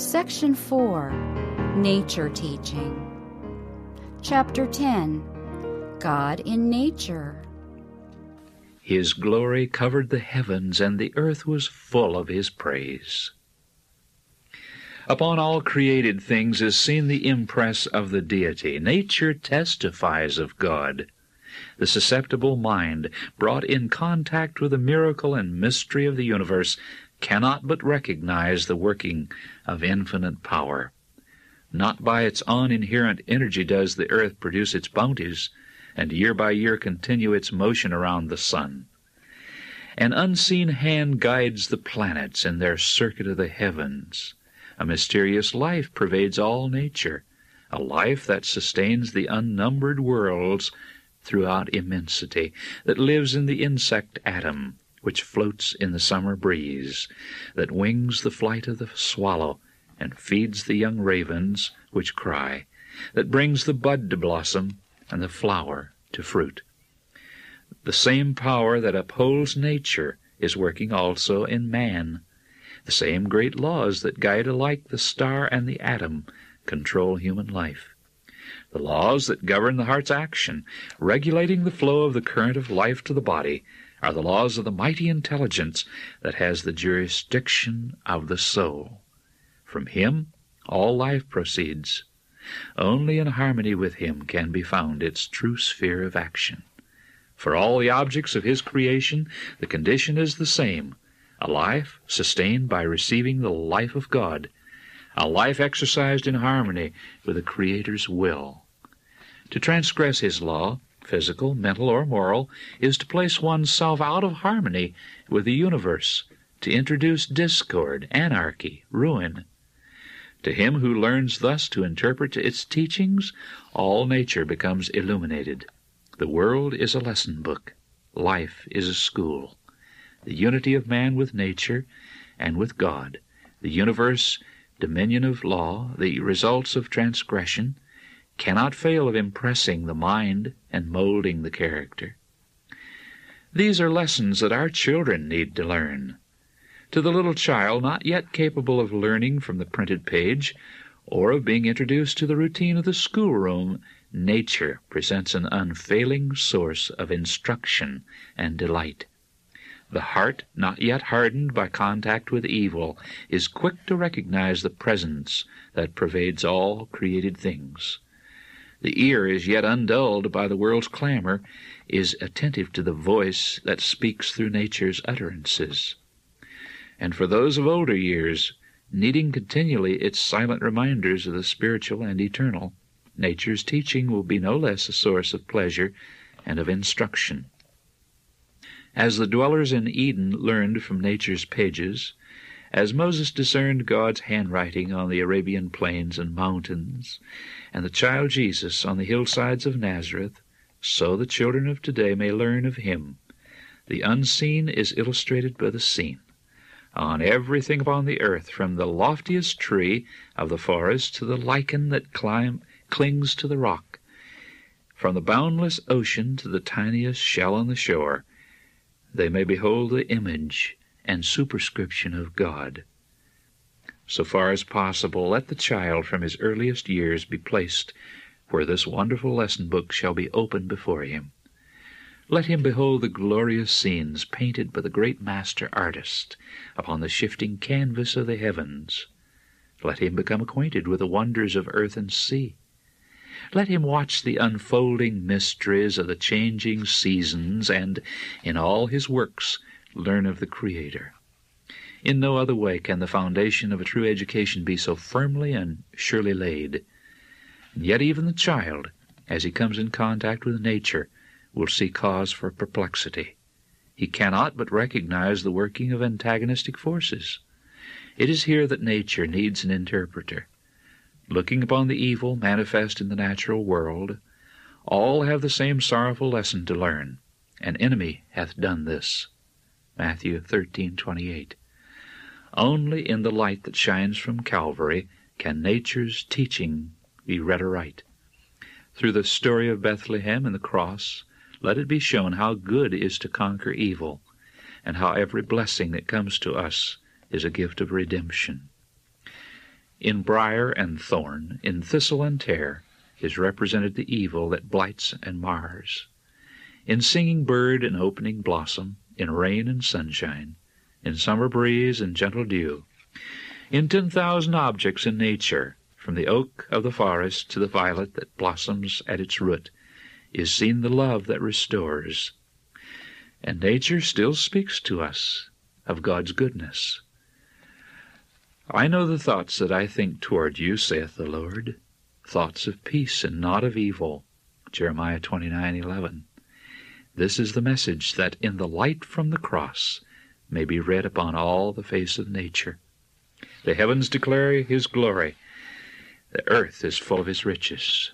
Section 4 Nature Teaching. Chapter 10 God in Nature. His glory covered the heavens, and the earth was full of his praise. Upon all created things is seen the impress of the deity. Nature testifies of God. The susceptible mind, brought in contact with the miracle and mystery of the universe, cannot but recognize the working of infinite power. Not by its own inherent energy does the earth produce its bounties, and year by year continue its motion around the sun. An unseen hand guides the planets in their circuit of the heavens. A mysterious life pervades all nature, a life that sustains the unnumbered worlds throughout immensity, that lives in the insect atom, which floats in the summer breeze, that wings the flight of the swallow, and feeds the young ravens which cry, that brings the bud to blossom, and the flower to fruit. The same power that upholds nature is working also in man. The same great laws that guide alike the star and the atom control human life the laws that govern the heart's action, regulating the flow of the current of life to the body, are the laws of the mighty intelligence that has the jurisdiction of the soul. From him all life proceeds. Only in harmony with him can be found its true sphere of action. For all the objects of his creation, the condition is the same a life sustained by receiving the life of God a life exercised in harmony with the Creator's will. To transgress His law, physical, mental, or moral, is to place oneself out of harmony with the universe, to introduce discord, anarchy, ruin. To him who learns thus to interpret its teachings, all nature becomes illuminated. The world is a lesson book. Life is a school. The unity of man with nature and with God, the universe dominion of law, the results of transgression, cannot fail of impressing the mind and molding the character. These are lessons that our children need to learn. To the little child not yet capable of learning from the printed page, or of being introduced to the routine of the schoolroom, nature presents an unfailing source of instruction and delight. The heart, not yet hardened by contact with evil, is quick to recognize the presence that pervades all created things. The ear is yet undulled by the world's clamor, is attentive to the voice that speaks through nature's utterances. And for those of older years, needing continually its silent reminders of the spiritual and eternal, nature's teaching will be no less a source of pleasure and of instruction. As the dwellers in Eden learned from nature's pages, as Moses discerned God's handwriting on the Arabian plains and mountains, and the child Jesus on the hillsides of Nazareth, so the children of today may learn of him. The unseen is illustrated by the seen. On everything upon the earth, from the loftiest tree of the forest to the lichen that climb, clings to the rock, from the boundless ocean to the tiniest shell on the shore, they may behold the image and superscription of God. So far as possible, let the child from his earliest years be placed where this wonderful lesson book shall be open before him. Let him behold the glorious scenes painted by the great master artist upon the shifting canvas of the heavens. Let him become acquainted with the wonders of earth and sea. Let him watch the unfolding mysteries of the changing seasons, and, in all his works, learn of the Creator. In no other way can the foundation of a true education be so firmly and surely laid. And yet even the child, as he comes in contact with nature, will see cause for perplexity. He cannot but recognize the working of antagonistic forces. It is here that nature needs an interpreter looking upon the evil manifest in the natural world, all have the same sorrowful lesson to learn. An enemy hath done this. Matthew 13:28. Only in the light that shines from Calvary can nature's teaching be read aright. Through the story of Bethlehem and the cross, let it be shown how good is to conquer evil, and how every blessing that comes to us is a gift of redemption. In briar and thorn, in thistle and tare, is represented the evil that blights and mars. In singing bird and opening blossom, in rain and sunshine, in summer breeze and gentle dew, in ten thousand objects in nature, from the oak of the forest to the violet that blossoms at its root, is seen the love that restores. And nature still speaks to us of God's goodness. I know the thoughts that I think toward you, saith the Lord, thoughts of peace and not of evil. Jeremiah 29:11. This is the message that in the light from the cross may be read upon all the face of nature. The heavens declare his glory, the earth is full of his riches.